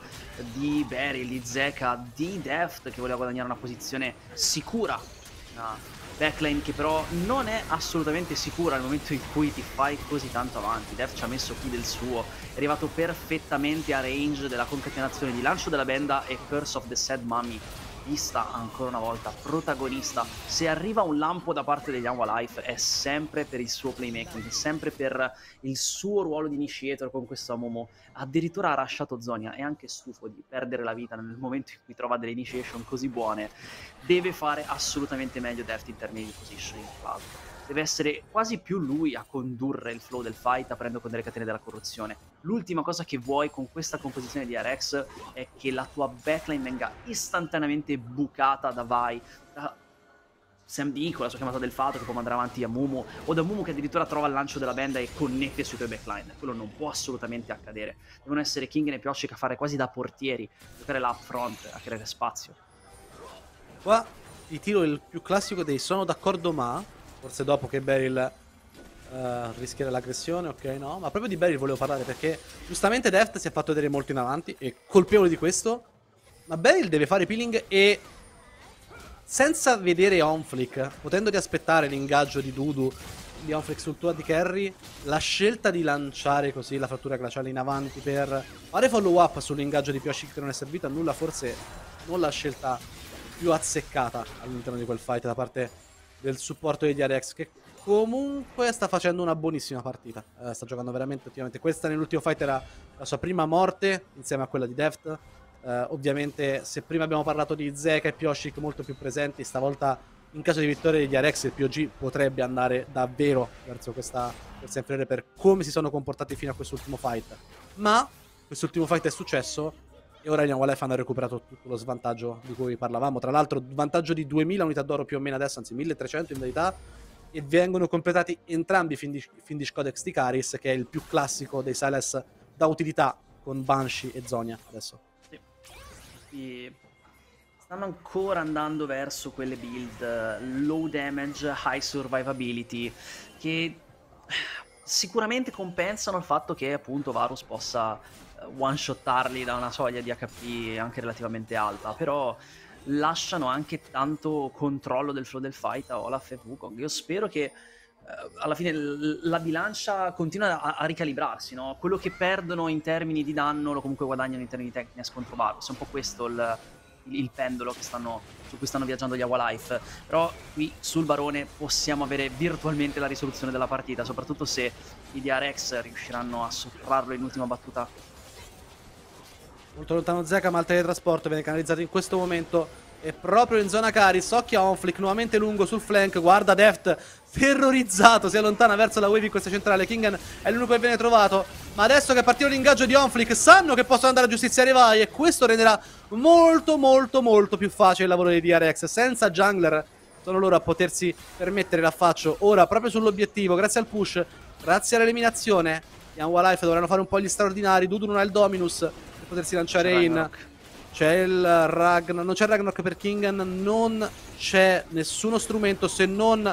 di Beryl, di Zeka, di Deft che voleva guadagnare una posizione sicura. Una backlane che però non è assolutamente sicura nel momento in cui ti fai così tanto avanti. Deft ci ha messo qui del suo, è arrivato perfettamente a range della concatenazione di lancio della benda e Curse of the Sad Mummy vista ancora una volta protagonista. Se arriva un lampo da parte degli Life è sempre per il suo playmaking, è sempre per il suo ruolo di initiator con questo Amomo. Addirittura ha rasciato Zonia, è anche stufo di perdere la vita nel momento in cui trova delle initiation così buone. Deve fare assolutamente meglio Deft in termini di positioning cloud deve essere quasi più lui a condurre il flow del fight aprendo con delle catene della corruzione. L'ultima cosa che vuoi con questa composizione di RX è che la tua backline venga istantaneamente bucata da Vai, da Sam D con la sua chiamata del fato che può mandare avanti a Mumu o da Mumu che addirittura trova il lancio della benda e connette sui tuoi backline. Quello non può assolutamente accadere. Devono essere King e Piochic a fare quasi da portieri, giocare là up front, a creare spazio. Qua ti tiro il più classico dei sono d'accordo ma Forse dopo che Beryl uh, rischierà l'aggressione, ok, no. Ma proprio di Beryl volevo parlare perché giustamente Deft si è fatto vedere molto in avanti e colpevole di questo. Ma Beryl deve fare peeling e senza vedere Onflick, potendoti aspettare l'ingaggio di Dudu di Onflick sul tuo AD carry, la scelta di lanciare così la frattura glaciale in avanti per fare follow up sull'ingaggio di Pioshik che non è servito a nulla, forse non la scelta più azzeccata all'interno di quel fight da parte del supporto di DRX che comunque sta facendo una buonissima partita. Eh, sta giocando veramente ottimamente. Questa nell'ultimo fight era la sua prima morte insieme a quella di Deft. Eh, ovviamente se prima abbiamo parlato di Zeka e Pioshik molto più presenti, stavolta in caso di vittoria di DRX il POG potrebbe andare davvero verso questa verso inferiore per come si sono comportati fino a quest'ultimo fight. Ma quest'ultimo fight è successo e ora gli Walef hanno recuperato tutto lo svantaggio di cui parlavamo. Tra l'altro, vantaggio di 2000 unità d'oro più o meno adesso, anzi 1300 in verità. E vengono completati entrambi i Findish, Codex di Caris, che è il più classico dei Silas da utilità con Banshee e Zonia adesso. Sì. E stanno ancora andando verso quelle build low damage, high survivability, che sicuramente compensano il fatto che appunto Varus possa one-shottarli da una soglia di HP anche relativamente alta, però lasciano anche tanto controllo del flow del fight a Olaf e Wukong. Io spero che uh, alla fine la bilancia continua a, a ricalibrarsi, no? Quello che perdono in termini di danno lo comunque guadagnano in termini di techniques contro Varus. È un po' questo il, il, il pendolo stanno, su cui stanno viaggiando gli Awalife. Però qui sul Barone possiamo avere virtualmente la risoluzione della partita, soprattutto se i DRX riusciranno a sottrarlo in ultima battuta Molto lontano Zeka, ma il teletrasporto viene canalizzato in questo momento. E proprio in zona Caris, occhio a Onflick, nuovamente lungo sul flank, guarda Deft, terrorizzato, si allontana verso la wave in questa centrale, Kingan è l'unico che viene trovato, ma adesso che è partito l'ingaggio di Onflick, sanno che possono andare a giustiziare Vai e questo renderà molto molto molto più facile il lavoro di DRX, senza jungler sono loro a potersi permettere l'affaccio, ora proprio sull'obiettivo, grazie al push, grazie all'eliminazione, Anwa Life dovranno fare un po' gli straordinari, Dudu non ha il Dominus, potersi lanciare in... C'è il Ragnarok, non c'è il Ragnarok per Kingan, non c'è nessuno strumento se non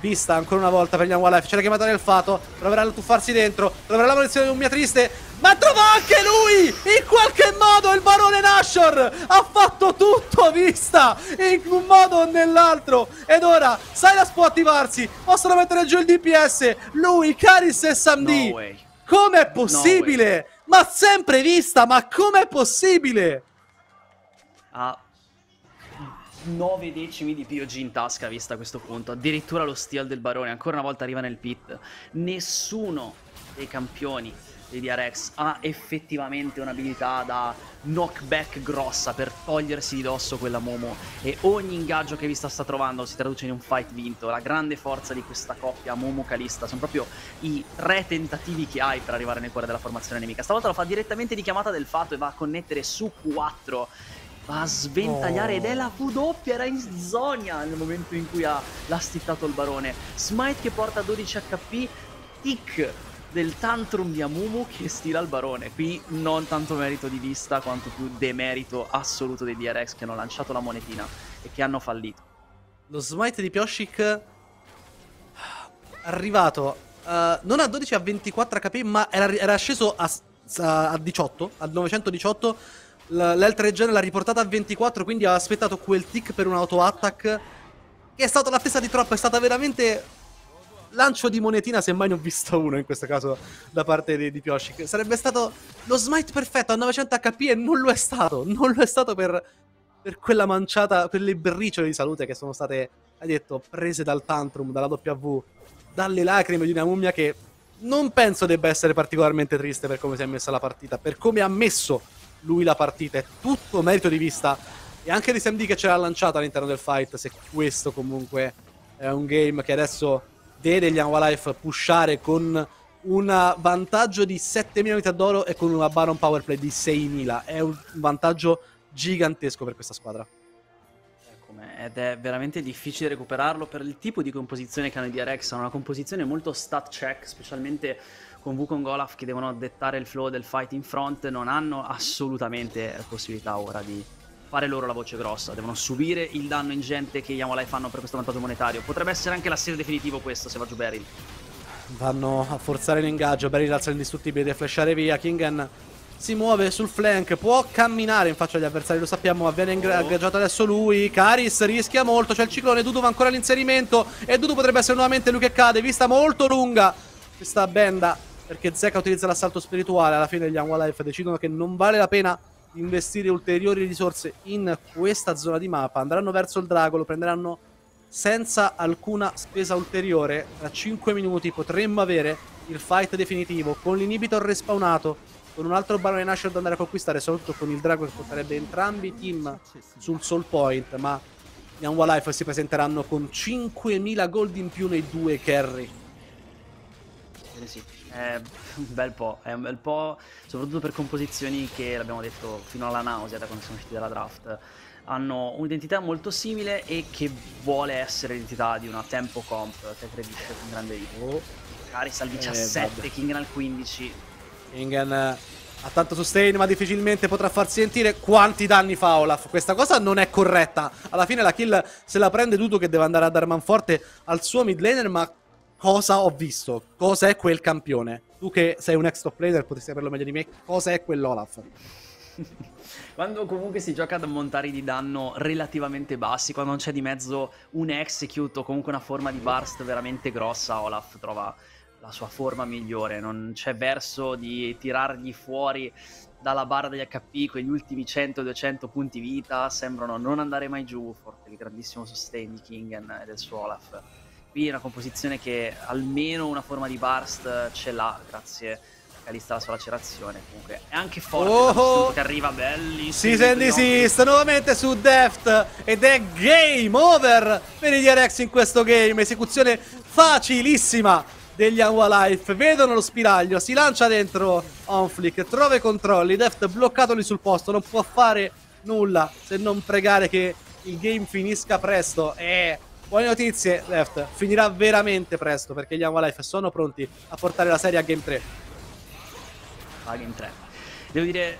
vista ancora una volta per gli Life. C'è la chiamata del fato, proverà a tuffarsi dentro, troverà la munizione di un mia triste, ma trova anche lui! In qualche modo il barone Nashor ha fatto tutto vista in un modo o nell'altro. Ed ora Silas può attivarsi, possono mettere giù il DPS, lui, Caris e Sam D. No Com'è possibile? No ma sempre vista, ma com'è possibile? Ha 9 decimi di POG in tasca vista a questo punto. Addirittura lo steal del barone ancora una volta arriva nel pit. Nessuno dei campioni di DRX ha effettivamente un'abilità da knockback grossa per togliersi di dosso quella Momo e ogni ingaggio che Vista sta trovando si traduce in un fight vinto. La grande forza di questa coppia Momo-Calista sono proprio i tre tentativi che hai per arrivare nel cuore della formazione nemica. Stavolta lo fa direttamente di chiamata del fatto e va a connettere su 4 va a sventagliare oh. ed è la W, era in zona nel momento in cui ha, l'ha stittato il barone. Smite che porta 12 HP, tick del tantrum di Amumu che stila il barone. Qui non tanto merito di vista quanto più demerito assoluto dei DRX che hanno lanciato la monetina e che hanno fallito. Lo smite di Pioshik arrivato uh, non a 12 a 24 HP ma era, era sceso a, a, a 18, a 918 l'Eltra Regen l'ha riportata a 24, quindi ha aspettato quel tick per un auto-attack. Che è stata l'attesa di troppo, è stata veramente lancio di monetina, semmai ne ho visto uno in questo caso da parte di, di Pioshik. Sarebbe stato lo smite perfetto a 900 HP e non lo è stato. Non lo è stato per, per quella manciata, quelle briciole di salute che sono state, hai detto, prese dal Tantrum, dalla W, dalle lacrime di una mummia che non penso debba essere particolarmente triste per come si è messa la partita, per come ha messo lui la partita. È tutto merito di vista. E anche di Sam D che ce l'ha lanciata all'interno del fight. Se questo comunque è un game che adesso vede gli Life pushare con un vantaggio di 7.000 unità d'oro e con una Baron Powerplay di 6.000. È un vantaggio gigantesco per questa squadra. Ed è veramente difficile recuperarlo per il tipo di composizione che hanno i DRX. Hanno una composizione molto stat check, specialmente con Wukong Olaf che devono dettare il flow del fight in front, non hanno assolutamente possibilità ora di fare loro la voce grossa, devono subire il danno ingente che Yamolai fanno per questo vantaggio monetario. Potrebbe essere anche l'assedio definitivo questo se va giù Beryl. Vanno a forzare l'ingaggio, Beryl alza l'indistruttibile, deve flashare via, Kingen si muove sul flank, può camminare in faccia agli avversari, lo sappiamo, viene ingaggiato adesso lui, Caris rischia molto, c'è il ciclone, Dudu va ancora all'inserimento e Dudu potrebbe essere nuovamente lui che cade, vista molto lunga questa benda perché Zeka utilizza l'assalto spirituale, alla fine gli Life decidono che non vale la pena investire ulteriori risorse in questa zona di mappa, andranno verso il drago, lo prenderanno senza alcuna spesa ulteriore, tra 5 minuti potremmo avere il fight definitivo con l'inhibitor respawnato, con un altro Barone Nashor da andare a conquistare, soprattutto con il drago che porterebbe entrambi i team sul soul point, ma gli Life si presenteranno con 5.000 gold in più nei due carry. Sì è un bel po', è un bel po', soprattutto per composizioni che, l'abbiamo detto, fino alla nausea da quando siamo usciti dalla draft, hanno un'identità molto simile e che vuole essere l'identità di una tempo comp che aggredisce con grande ritmo. Oh. Caris al 17, eh, Kingen al 15. Kingen ha tanto sustain ma difficilmente potrà far sentire quanti danni fa Olaf. Questa cosa non è corretta. Alla fine la kill se la prende Dudu che deve andare a dar manforte al suo mid laner ma cosa ho visto, cosa è quel campione. Tu che sei un ex top player potresti saperlo meglio di me, cosa è quell'Olaf? quando comunque si gioca ad ammontari di danno relativamente bassi, quando non c'è di mezzo un execute o comunque una forma di burst veramente grossa, Olaf trova la sua forma migliore, non c'è verso di tirargli fuori dalla barra degli HP quegli ultimi 100-200 punti vita, sembrano non andare mai giù, forte il grandissimo sustain di Kingen e del suo Olaf. Qui è una composizione che almeno una forma di burst ce l'ha, grazie Calista alla sua lacerazione. Comunque è anche forte oh, che arriva bellissimo. Si sente desist nuovamente su Deft ed è game over per i DRX in questo game. Esecuzione facilissima degli Life. Vedono lo spiraglio, si lancia dentro Onflick, trova i controlli, Deft bloccato lì sul posto, non può fare nulla se non pregare che il game finisca presto. E Buone notizie, Left. Finirà veramente presto perché gli Life sono pronti a portare la serie a Game 3. A Game 3. Devo dire,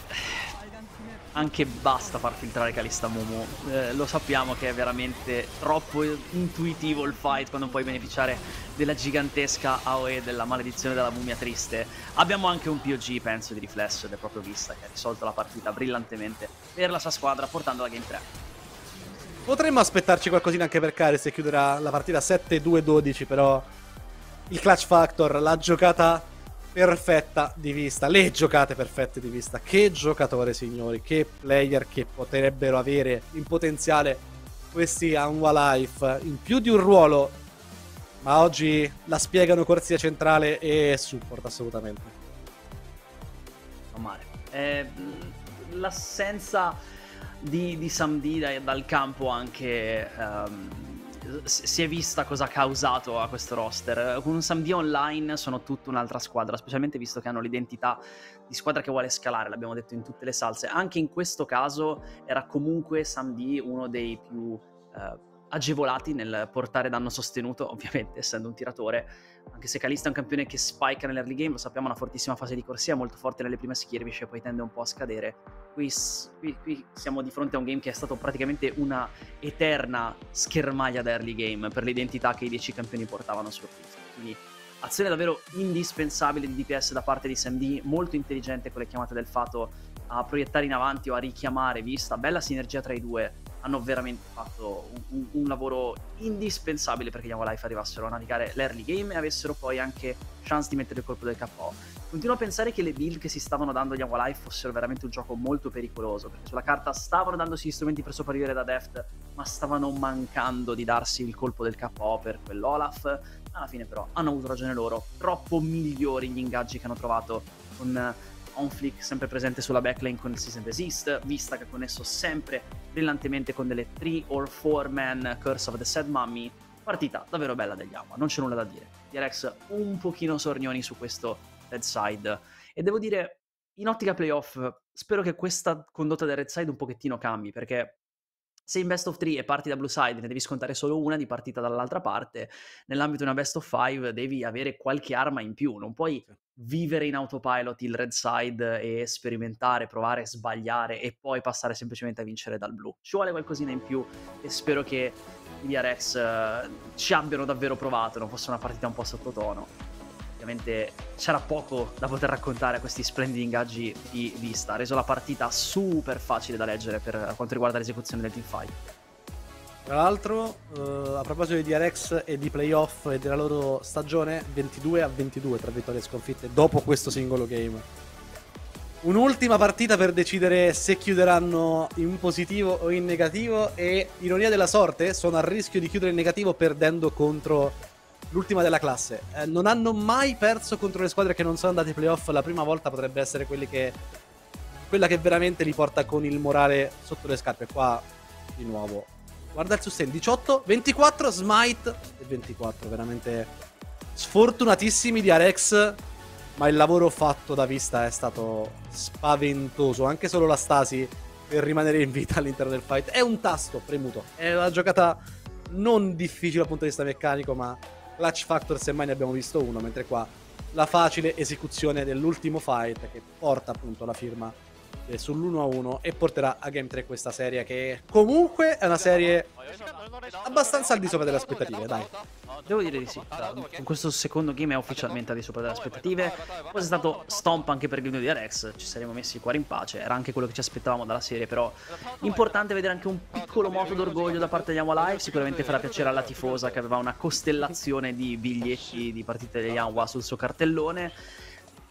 anche basta far filtrare Kalista Mumu. Eh, lo sappiamo che è veramente troppo intuitivo il fight quando puoi beneficiare della gigantesca AOE della maledizione della mummia triste. Abbiamo anche un POG, penso, di riflesso ed è proprio vista che ha risolto la partita brillantemente per la sua squadra portandola a Game 3. Potremmo aspettarci qualcosina anche per Caris e chiuderà la partita 7-2-12, però il clutch factor, la giocata perfetta di vista, le giocate perfette di vista. Che giocatore, signori, che player che potrebbero avere in potenziale questi Anwa Life in più di un ruolo. Ma oggi la spiegano corsia centrale e support assolutamente. male. Eh, l'assenza di, di Samdi dal campo anche... Um, si è vista cosa ha causato a questo roster. Con un Samdi online sono tutta un'altra squadra, specialmente visto che hanno l'identità di squadra che vuole scalare, l'abbiamo detto in tutte le salse. Anche in questo caso era comunque Samdi uno dei più eh, agevolati nel portare danno sostenuto, ovviamente essendo un tiratore, anche se Calista è un campione che spike nell'early game, lo sappiamo, ha una fortissima fase di corsia, molto forte nelle prime skirmish e poi tende un po' a scadere. Qui, qui, qui, siamo di fronte a un game che è stato praticamente una eterna schermaglia da early game per l'identità che i 10 campioni portavano sul field. Quindi azione davvero indispensabile di DPS da parte di SMD, molto intelligente con le chiamate del fato a proiettare in avanti o a richiamare vista, bella sinergia tra i due, hanno veramente fatto un, un, lavoro indispensabile perché gli Life arrivassero a navigare l'early game e avessero poi anche chance di mettere il colpo del KO. Continuo a pensare che le build che si stavano dando agli Life fossero veramente un gioco molto pericoloso, perché sulla carta stavano dandosi gli strumenti per sopravvivere da Deft, ma stavano mancando di darsi il colpo del KO per quell'Olaf. Alla fine però hanno avuto ragione loro, troppo migliori gli ingaggi che hanno trovato con Onflick sempre presente sulla backline con il Season Resist, Vista che ha connesso sempre brillantemente con delle 3 or 4 man Curse of the Sad Mummy. Partita davvero bella degli Awa, non c'è nulla da dire. DRX un pochino sornioni su questo Red Side. E devo dire, in ottica playoff, spero che questa condotta del Red Side un pochettino cambi, perché se in best of 3 e parti da blue side ne devi scontare solo una di partita dall'altra parte, nell'ambito di una best of 5 devi avere qualche arma in più, non puoi vivere in autopilot il red side e sperimentare, provare, sbagliare e poi passare semplicemente a vincere dal blu. Ci vuole qualcosina in più e spero che i DRX uh, ci abbiano davvero provato, non fosse una partita un po' sottotono ovviamente c'era poco da poter raccontare a questi splendidi ingaggi di vista. Ha reso la partita super facile da leggere per quanto riguarda l'esecuzione del teamfight. Tra l'altro, uh, a proposito di DRX e di playoff e della loro stagione, 22 a 22 tra vittorie e sconfitte dopo questo singolo game. Un'ultima partita per decidere se chiuderanno in positivo o in negativo e ironia della sorte, sono a rischio di chiudere in negativo perdendo contro l'ultima della classe. Eh, non hanno mai perso contro le squadre che non sono andate ai playoff. La prima volta potrebbe essere che, quella che veramente li porta con il morale sotto le scarpe. Qua, di nuovo, guarda il sustain. 18, 24, smite e 24. Veramente sfortunatissimi di Arex. Ma il lavoro fatto da vista è stato spaventoso. Anche solo la stasi per rimanere in vita all'interno del fight. È un tasto premuto. È una giocata non difficile dal punto di vista meccanico, ma Clutch Factor semmai ne abbiamo visto uno, mentre qua la facile esecuzione dell'ultimo fight che porta appunto la firma sull'1-1 e porterà a Game 3 questa serie che comunque è una serie abbastanza al di sopra delle aspettative, dai. Devo dire di sì, con questo secondo game è ufficialmente al di sopra delle aspettative. Poi è stato stomp anche per il game di Rex, ci saremmo messi il cuore in pace, era anche quello che ci aspettavamo dalla serie, però importante vedere anche un piccolo moto d'orgoglio da parte Anwa Live, sicuramente farà piacere alla tifosa che aveva una costellazione di biglietti di partite degli Anwa sul suo cartellone.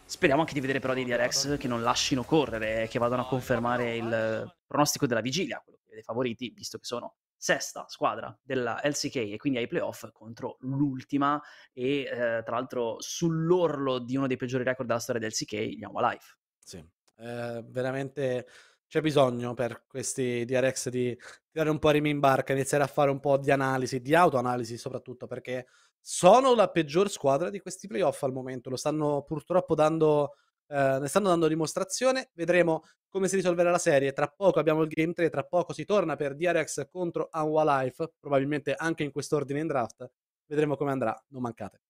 Speriamo anche di vedere però dei DRX che non lasciano correre, che vadano a confermare il pronostico della vigilia, quello dei favoriti, visto che sono sesta squadra della LCK e quindi ai playoff contro l'ultima e eh, tra l'altro sull'orlo di uno dei peggiori record della storia del LCK, gli Life. Sì, eh, veramente c'è bisogno per questi DRX di tirare un po' a rimi in barca, iniziare a fare un po' di analisi, di autoanalisi soprattutto perché sono la peggior squadra di questi playoff al momento, lo stanno purtroppo dando, eh, ne stanno dando dimostrazione, vedremo come si risolverà la serie, tra poco abbiamo il game 3, tra poco si torna per DRX contro Anwa Life, probabilmente anche in quest'ordine in draft, vedremo come andrà, non mancate.